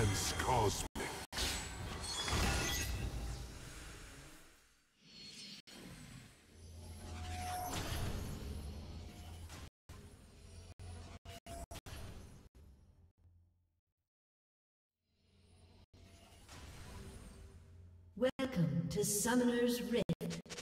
Transcosmic. Welcome to Summoner's Rift.